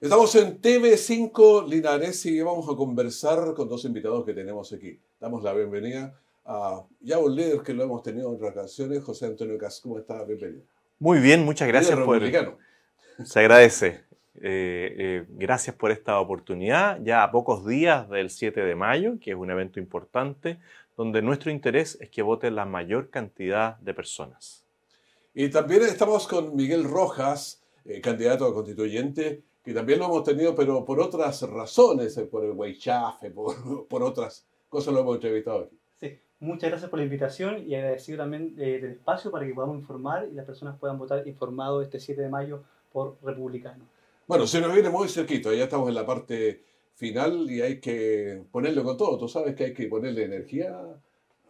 Estamos en TV5 Linares y vamos a conversar con dos invitados que tenemos aquí. Damos la bienvenida a ya un líder que lo hemos tenido en otras ocasiones, José Antonio Cas. ¿Cómo está? Bienvenido. Muy bien, muchas gracias Líder por... Se agradece. Eh, eh, gracias por esta oportunidad. Ya a pocos días del 7 de mayo, que es un evento importante, donde nuestro interés es que vote la mayor cantidad de personas. Y también estamos con Miguel Rojas, eh, candidato a constituyente, que también lo hemos tenido, pero por otras razones, eh, por el Weichafe, por, por otras cosas lo hemos entrevistado aquí. Sí, muchas gracias por la invitación y agradecido también eh, del espacio para que podamos informar y las personas puedan votar informado este 7 de mayo por republicano. Bueno, se nos viene muy cerquito, ya estamos en la parte final y hay que ponerlo con todo. Tú sabes que hay que ponerle energía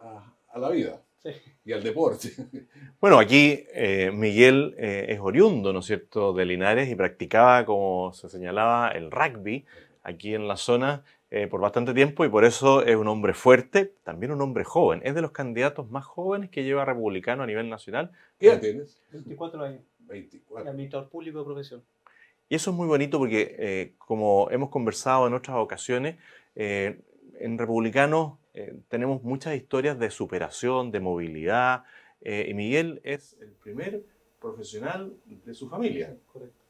a, a la vida Sí. y al deporte. Bueno, aquí eh, Miguel eh, es oriundo, ¿no es cierto?, de Linares y practicaba, como se señalaba, el rugby aquí en la zona eh, por bastante tiempo y por eso es un hombre fuerte, también un hombre joven. Es de los candidatos más jóvenes que lleva republicano a nivel nacional ¿Qué edad tienes? 24 años, 24. administrador público de profesión. Y eso es muy bonito porque, eh, como hemos conversado en otras ocasiones, eh, en Republicanos eh, tenemos muchas historias de superación, de movilidad, eh, y Miguel es el primer profesional de su familia. Correcto.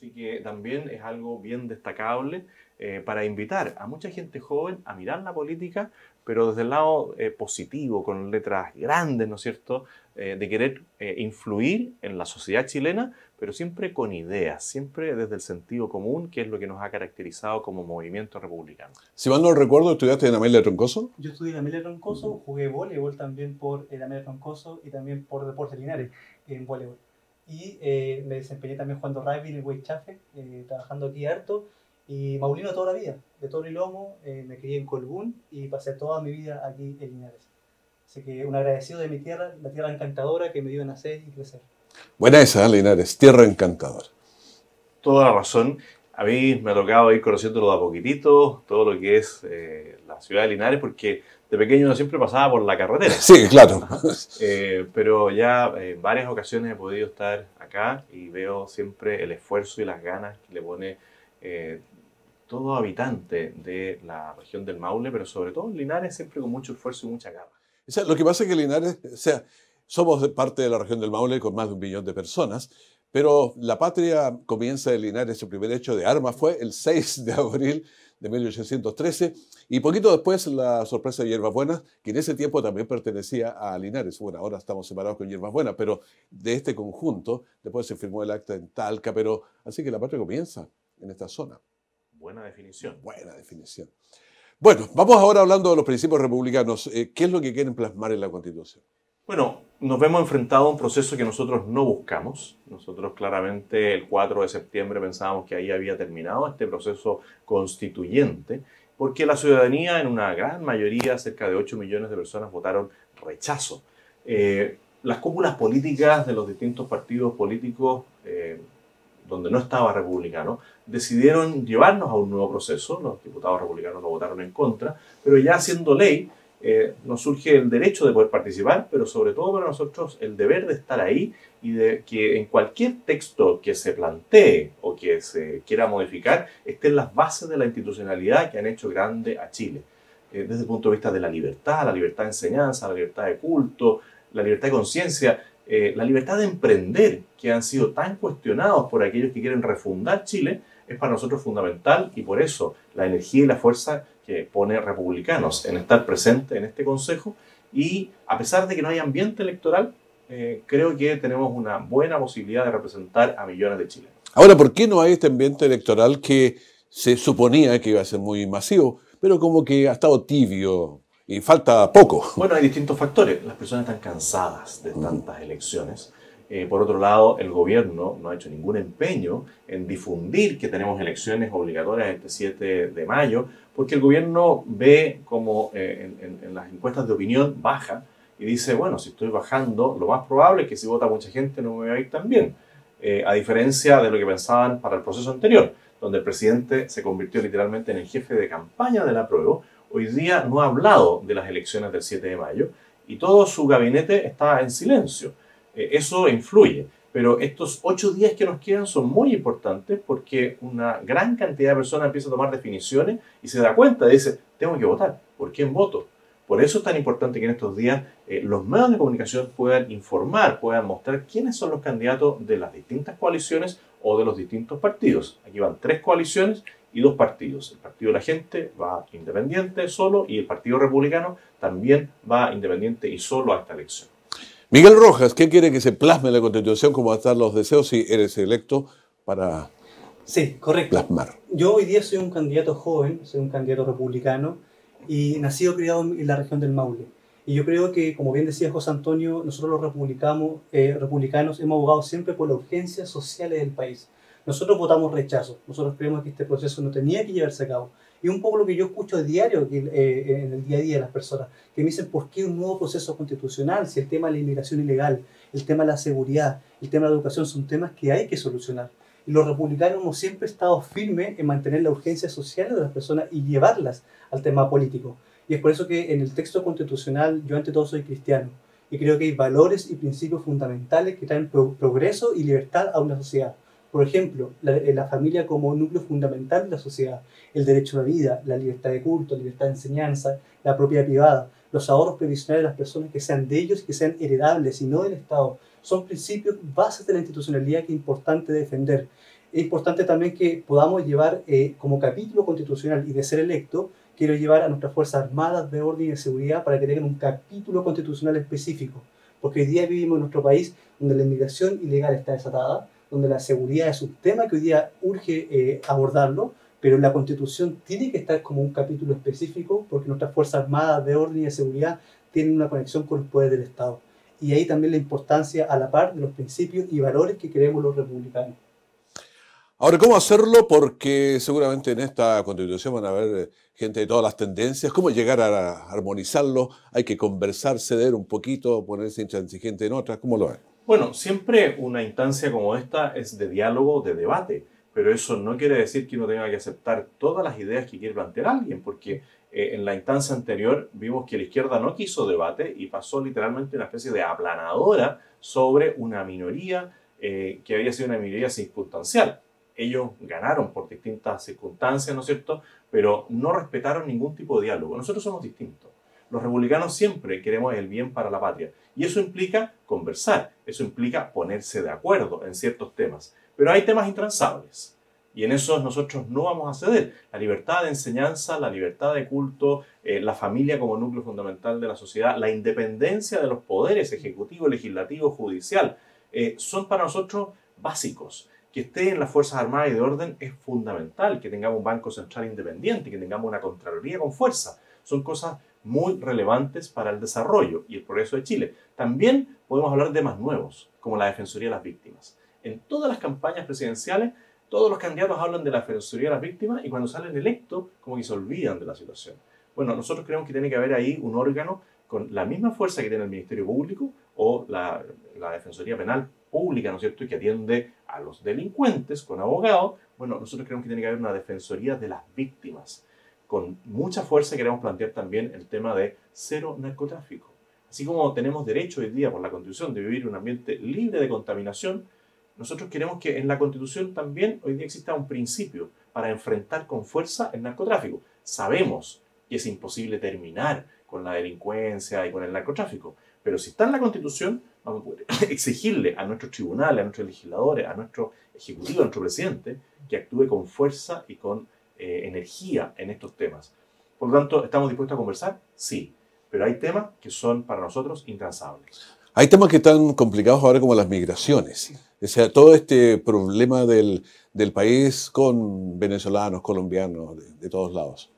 Así que también es algo bien destacable eh, para invitar a mucha gente joven a mirar la política, pero desde el lado eh, positivo, con letras grandes, ¿no es cierto?, Eh, de querer eh, influir en la sociedad chilena, pero siempre con ideas, siempre desde el sentido común, que es lo que nos ha caracterizado como movimiento republicano. Si mal no recuerdo, estudiaste en Amelia Troncoso. Yo estudié en Amelia Troncoso, jugué voleibol también por el Amelia Troncoso y también por Deportes Linares en voleibol. Y eh, me desempeñé también jugando rugby en el Weichafe, eh, trabajando aquí harto. Y Maulino toda la vida, de toro y lomo, eh, me crié en Colbún y pasé toda mi vida aquí en Linares. Así que un agradecido de mi tierra, la tierra encantadora que me dio a nacer y crecer. Buena esa, ¿eh, Linares, tierra encantadora. Toda la razón. A mí me ha tocado ir conociéndolo de a poquitito, todo lo que es eh, la ciudad de Linares, porque de pequeño uno siempre pasaba por la carretera. Sí, claro. Eh, pero ya eh, en varias ocasiones he podido estar acá y veo siempre el esfuerzo y las ganas que le pone eh, todo habitante de la región del Maule, pero sobre todo Linares siempre con mucho esfuerzo y mucha garra. O sea, lo que pasa es que Linares, o sea, somos parte de la región del Maule con más de un millón de personas, pero la patria comienza en Linares, su primer hecho de armas fue el 6 de abril de 1813, y poquito después la sorpresa de Hierbas Buenas, que en ese tiempo también pertenecía a Linares. Bueno, ahora estamos separados con Hierbas Buenas, pero de este conjunto, después se firmó el acta en Talca, pero así que la patria comienza en esta zona. Buena definición. Buena definición. Bueno, vamos ahora hablando de los principios republicanos. Eh, ¿Qué es lo que quieren plasmar en la Constitución? Bueno, nos vemos enfrentados a un proceso que nosotros no buscamos. Nosotros claramente el 4 de septiembre pensábamos que ahí había terminado este proceso constituyente, porque la ciudadanía en una gran mayoría, cerca de 8 millones de personas, votaron rechazo. Eh, las cúpulas políticas de los distintos partidos políticos, eh, donde no estaba republicano, decidieron llevarnos a un nuevo proceso. Los diputados republicanos lo votaron en contra, pero ya siendo ley, eh, nos surge el derecho de poder participar, pero sobre todo para nosotros el deber de estar ahí y de que en cualquier texto que se plantee o que se quiera modificar estén las bases de la institucionalidad que han hecho grande a Chile. Eh, desde el punto de vista de la libertad, la libertad de enseñanza, la libertad de culto, la libertad de conciencia, eh, la libertad de emprender, que han sido tan cuestionados por aquellos que quieren refundar Chile, es para nosotros fundamental y por eso la energía y la fuerza que pone republicanos en estar presente en este Consejo y a pesar de que no hay ambiente electoral, eh, creo que tenemos una buena posibilidad de representar a millones de chilenos. Ahora, ¿por qué no hay este ambiente electoral que se suponía que iba a ser muy masivo, pero como que ha estado tibio y falta poco? Bueno, hay distintos factores. Las personas están cansadas de tantas elecciones. Eh, por otro lado, el gobierno no ha hecho ningún empeño en difundir que tenemos elecciones obligatorias este 7 de mayo, porque el gobierno ve como eh, en, en- las encuestas de opinión baja y dice, bueno, si estoy bajando, lo más probable es que si vota mucha gente no me va a ir tan bien. Eh, a diferencia de lo que pensaban para el proceso anterior, donde el presidente se convirtió literalmente en el jefe de campaña de la prueba, hoy día no ha hablado de las elecciones del 7 de mayo y todo su gabinete está en silencio. Eh, eso influye. Pero estos ocho días que nos quedan son muy importantes porque una gran cantidad de personas empieza a tomar definiciones y se da cuenta, dice, tengo que votar, ¿por quién voto? Por eso es tan importante que en estos días eh, los medios de comunicación puedan informar, puedan mostrar quiénes son los candidatos de las distintas coaliciones o de los distintos partidos. Aquí van tres coaliciones y dos partidos. El Partido de la Gente va independiente solo y el Partido Republicano también va independiente y solo a esta elección. Miguel Rojas, ¿qué quiere que se plasme en la Constitución? ¿Cómo van a estar los deseos si eres electo para sí, correcto. plasmar? Yo hoy día soy un candidato joven, soy un candidato republicano y nacido criado en la región del Maule. Y yo creo que, como bien decía José Antonio, nosotros los republicanos, eh, republicanos hemos abogado siempre por las urgencias sociales del país. Nosotros votamos rechazo, nosotros creemos que este proceso no tenía que llevarse a cabo. Y un poco lo que yo escucho a diario eh, en el día a día de las personas, que me dicen, ¿por qué un nuevo proceso constitucional si el tema de la inmigración ilegal, el tema de la seguridad, el tema de la educación son temas que hay que solucionar? Y los republicanos hemos siempre estado firmes en mantener la urgencia social de las personas y llevarlas al tema político. Y es por eso que en el texto constitucional yo ante todo soy cristiano y creo que hay valores y principios fundamentales que traen progreso y libertad a una sociedad. Por ejemplo, la, eh, la, familia como núcleo fundamental de la sociedad, el derecho a la vida, la libertad de culto, la libertad de enseñanza, la propiedad privada, los ahorros previsionales de las personas que sean de ellos y que sean heredables y no del Estado, son principios bases de la institucionalidad que es importante defender. Es importante también que podamos llevar eh, como capítulo constitucional y de ser electo, quiero llevar a nuestras Fuerzas Armadas de orden y seguridad para que tengan un capítulo constitucional específico. Porque hoy día vivimos en nuestro país donde la inmigración ilegal está desatada, donde la seguridad es un tema que hoy día urge eh, abordarlo, pero la Constitución tiene que estar como un capítulo específico porque nuestras Fuerzas Armadas de orden y de seguridad tienen una conexión con el poder del Estado. Y ahí también la importancia a la par de los principios y valores que queremos los republicanos. Ahora, ¿cómo hacerlo? Porque seguramente en esta constitución van a haber eh, gente de todas las tendencias. ¿Cómo llegar a armonizarlo? Hay que conversar, ceder un poquito, ponerse intransigente en otras. ¿Cómo lo ven? Bueno, siempre una instancia como esta es de diálogo, de debate, pero eso no quiere decir que uno tenga que aceptar todas las ideas que quiere plantear alguien, porque eh, en la instancia anterior vimos que la izquierda no quiso debate y pasó literalmente una especie de aplanadora sobre una minoría eh, que había sido una minoría circunstancial. Ellos ganaron por distintas circunstancias, ¿no es cierto? Pero no respetaron ningún tipo de diálogo. Nosotros somos distintos. Los republicanos siempre queremos el bien para la patria. Y eso implica conversar, eso implica ponerse de acuerdo en ciertos temas. Pero hay temas intransables. Y en esos nosotros no vamos a ceder. La libertad de enseñanza, la libertad de culto, eh, la familia como núcleo fundamental de la sociedad, la independencia de los poderes ejecutivo, legislativo, judicial, eh, son para nosotros básicos. Que esté en las Fuerzas Armadas y de Orden es fundamental, que tengamos un Banco Central independiente, que tengamos una Contraloría con fuerza. Son cosas muy relevantes para el desarrollo y el progreso de Chile. También podemos hablar de temas nuevos, como la Defensoría de las Víctimas. En todas las campañas presidenciales, todos los candidatos hablan de la Defensoría de las Víctimas y cuando salen electos, como que se olvidan de la situación. Bueno, nosotros creemos que tiene que haber ahí un órgano con la misma fuerza que tiene el Ministerio Público o la, Defensoría Penal Pública, ¿no es cierto?, que atiende a los delincuentes con abogados. Bueno, nosotros creemos que tiene que haber una Defensoría de las Víctimas con mucha fuerza queremos plantear también el tema de cero narcotráfico. Así como tenemos derecho hoy día por la Constitución de vivir un ambiente libre de contaminación, nosotros queremos que en la Constitución también hoy día exista un principio para enfrentar con fuerza el narcotráfico. Sabemos que es imposible terminar con la delincuencia y con el narcotráfico, pero si está en la Constitución, vamos a poder exigirle a nuestros tribunales, a nuestros legisladores, a nuestro ejecutivo, a nuestro presidente, que actúe con fuerza y con eh, energía en estos temas. Por lo tanto, ¿estamos dispuestos a conversar? Sí, pero hay temas que son para nosotros intransables. Hay temas que están complicados ahora como las migraciones. O sea, todo este problema del, del país con venezolanos, colombianos, de, todos lados.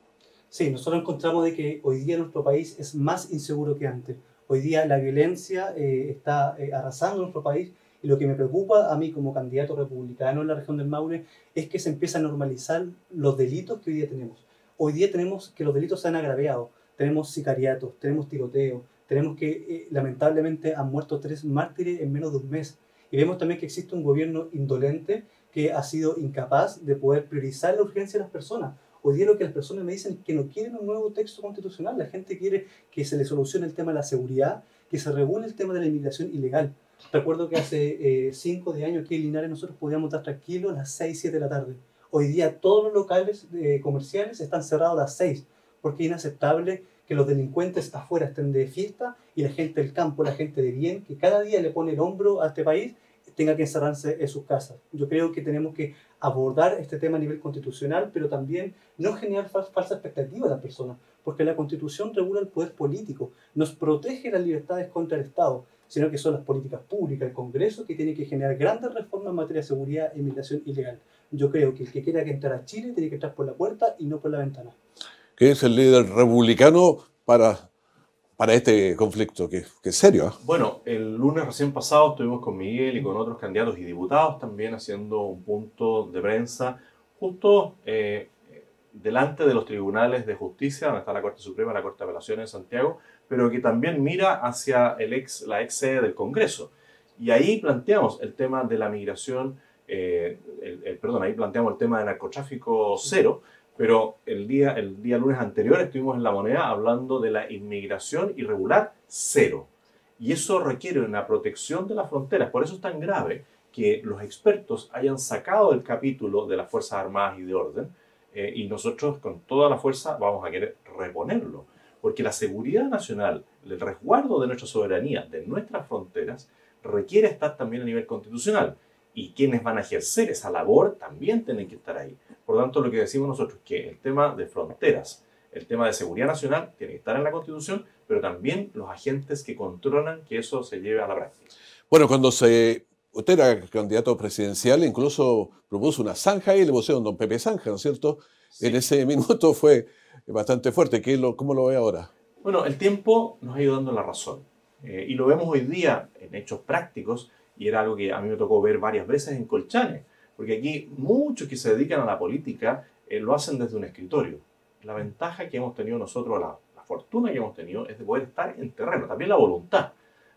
Sí, nosotros encontramos de que hoy día nuestro país es más inseguro que antes. Hoy día la violencia eh, está eh, arrasando nuestro país y lo que me preocupa a mí como candidato republicano en la región del Maule es que se empieza a normalizar los delitos que hoy día tenemos. Hoy día tenemos que los delitos se han agraviado. Tenemos sicariatos, tenemos tiroteos, tenemos que eh, lamentablemente han muerto tres mártires en menos de un mes. Y vemos también que existe un gobierno indolente que ha sido incapaz de poder priorizar la urgencia de las personas. Hoy día lo que las personas me dicen es que no quieren un nuevo texto constitucional. La gente quiere que se le solucione el tema de la seguridad, que se regule el tema de la inmigración ilegal. Recuerdo que hace 5 de años aquí en Linares nosotros podíamos estar tranquilos a las 6, 7 de la tarde. Hoy día todos los locales comerciales están cerrados a las 6 porque es inaceptable que los delincuentes afuera estén de fiesta y la gente del campo, la gente de bien, que cada día le pone el hombro a este país, tenga que encerrarse en sus casas. Yo creo que tenemos que abordar este tema a nivel constitucional, pero también no generar falsa expectativa a las personas, porque la constitución regula el poder político, nos protege las libertades contra el Estado, sino que son las políticas públicas, el Congreso, que tiene que generar grandes reformas en materia de seguridad e inmigración ilegal. Yo creo que el que quiera entrar a Chile tiene que entrar por la puerta y no por la ventana que es el líder republicano para, para este conflicto, que, que es serio. ¿eh? Bueno, el lunes recién pasado estuvimos con Miguel y con otros candidatos y diputados también haciendo un punto de prensa justo eh, delante de los tribunales de justicia, donde está la Corte Suprema, la Corte de Apelaciones en Santiago, pero que también mira hacia el la ex sede del Congreso. Y ahí planteamos el tema de la migración, eh, perdón, ahí planteamos el tema de narcotráfico cero, pero el día, el día lunes anterior estuvimos en La Moneda hablando de la inmigración irregular cero. Y eso requiere una protección de las fronteras. Por eso es tan grave que los expertos hayan sacado el capítulo de las Fuerzas Armadas y de Orden eh, y nosotros con toda la fuerza vamos a querer reponerlo. Porque la seguridad nacional, el resguardo de nuestra soberanía, de nuestras fronteras, requiere estar también a nivel constitucional. Y quienes van a ejercer esa labor también tienen que estar ahí. Por lo tanto, lo que decimos nosotros es que el tema de fronteras, el tema de seguridad nacional tiene que estar en la Constitución, pero también los agentes que controlan que eso se lleve a la práctica. Bueno, cuando se usted era candidato presidencial, incluso propuso una zanja y le pusieron don Pepe Zanja, ¿no es cierto? En ese minuto fue bastante fuerte. ¿Qué lo, ¿Cómo lo ve ahora? Bueno, el tiempo nos ha ido dando la razón. Eh, y lo vemos hoy día en hechos prácticos, y era algo que a mí me tocó ver varias veces en Colchane. Porque aquí muchos que se dedican a la política eh, lo hacen desde un escritorio. La ventaja que hemos tenido nosotros, la, fortuna que hemos tenido, es de poder estar en terreno, también la voluntad,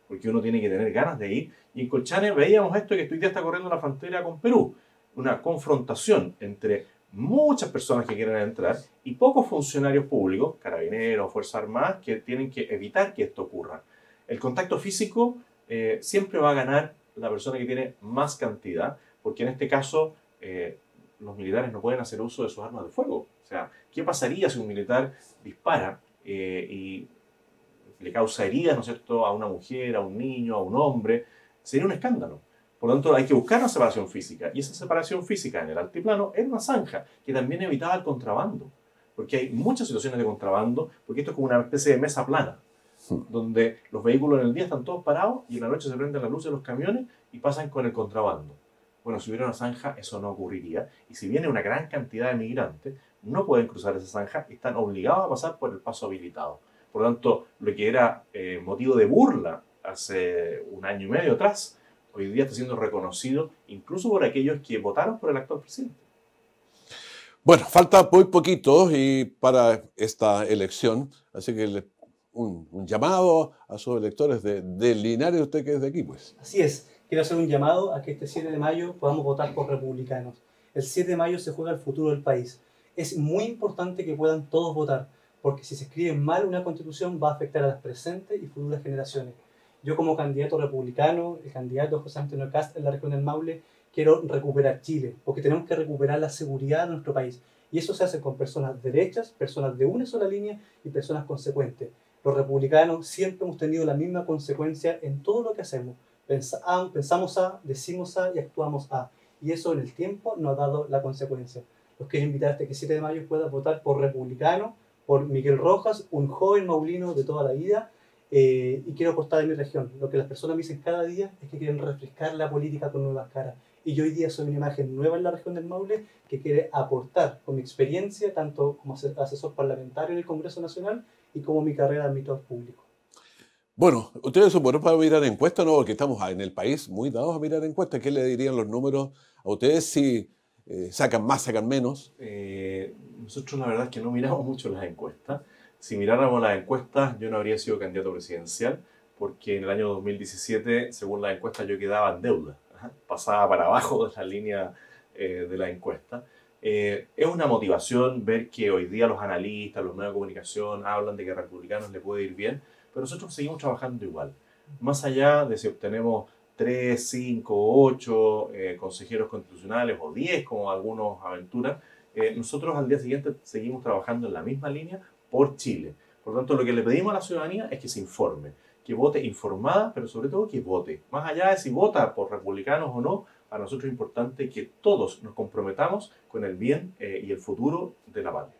porque uno tiene que tener ganas de ir. Y en Colchane veíamos esto que hoy día está corriendo la frontera con Perú, una confrontación entre muchas personas que quieren entrar y pocos funcionarios públicos, carabineros, Fuerzas Armadas, que tienen que evitar que esto ocurra. El contacto físico eh, siempre va a ganar la persona que tiene más cantidad, porque en este caso eh, los militares no pueden hacer uso de sus armas de fuego. O sea, ¿qué pasaría si un militar dispara eh, y le causa heridas, ¿no es cierto?, a una mujer, a un niño, a un hombre? Sería un escándalo. Por lo tanto, hay que buscar una separación física. Y esa separación física en el altiplano era una zanja que también evitaba el contrabando. Porque hay muchas situaciones de contrabando, porque esto es como una especie de mesa plana, hmm. donde los vehículos en el día están todos parados y en la noche se prenden las luces de los camiones y pasan con el contrabando. Bueno, si hubiera una zanja, eso no ocurriría. Y si viene una gran cantidad de migrantes, no pueden cruzar esa zanja y están obligados a pasar por el paso habilitado. Por lo tanto, lo que era eh, motivo de burla hace un año y medio atrás, hoy día está siendo reconocido incluso por aquellos que votaron por el actual presidente. Bueno, falta muy poquito y para esta elección, así que un, llamado a sus electores de, de Linares, usted que es de aquí, pues. Así es quiero hacer un llamado a que este 7 de mayo podamos votar por republicanos. El 7 de mayo se juega el futuro del país. Es muy importante que puedan todos votar, porque si se escribe mal una constitución va a afectar a las presentes y futuras generaciones. Yo como candidato republicano, el candidato José Antonio Cast en la región del Maule, quiero recuperar Chile, porque tenemos que recuperar la seguridad de nuestro país. Y eso se hace con personas derechas, personas de una sola línea y personas consecuentes. Los republicanos siempre hemos tenido la misma consecuencia en todo lo que hacemos pensamos A, decimos A y actuamos A. Y eso en el tiempo nos ha dado la consecuencia. Los quiero invitar a que el 7 de mayo puedas votar por republicano, por Miguel Rojas, un joven maulino de toda la vida, eh, y quiero aportar en mi región. Lo que las personas me dicen cada día es que quieren refrescar la política con nuevas caras. Y yo hoy día soy una imagen nueva en la región del Maule que quiere aportar con mi experiencia, tanto como asesor parlamentario en el Congreso Nacional y como mi carrera de ámbito público. Bueno, ustedes son buenos para mirar encuestas, ¿no? Porque estamos en el país muy dados a mirar encuestas. ¿Qué le dirían los números a ustedes si eh, sacan más, sacan menos? Eh, nosotros la verdad es que no miramos mucho las encuestas. Si miráramos las encuestas, yo no habría sido candidato presidencial, porque en el año 2017, según las encuestas, yo quedaba en deuda. Pasaba para abajo de la línea eh, de la encuesta. es una motivación ver que hoy día los analistas, los medios de comunicación hablan de que a republicanos le puede ir bien pero nosotros seguimos trabajando igual. Más allá de si obtenemos 3, 5, 8 consejeros constitucionales o 10 como algunos aventuran, eh, nosotros al día siguiente seguimos trabajando en la misma línea por Chile. Por lo tanto, lo que le pedimos a la ciudadanía es que se informe, que vote informada, pero sobre todo que vote. Más allá de si vota por republicanos o no, para nosotros es importante que todos nos comprometamos con el bien eh, y el futuro de la patria.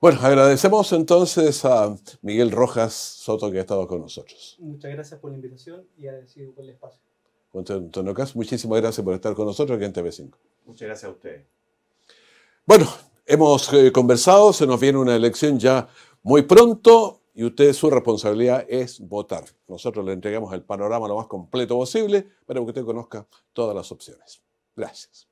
Bueno, agradecemos entonces a Miguel Rojas Soto que ha estado con nosotros. Muchas gracias por la invitación y agradecido por el espacio. Antonio Cas, muchísimas gracias por estar con nosotros aquí en TV5. Muchas gracias a ustedes. Bueno, hemos eh, conversado, se nos viene una elección ya muy pronto y usted su responsabilidad es votar. Nosotros le entregamos el panorama lo más completo posible para que usted conozca todas las opciones. Gracias.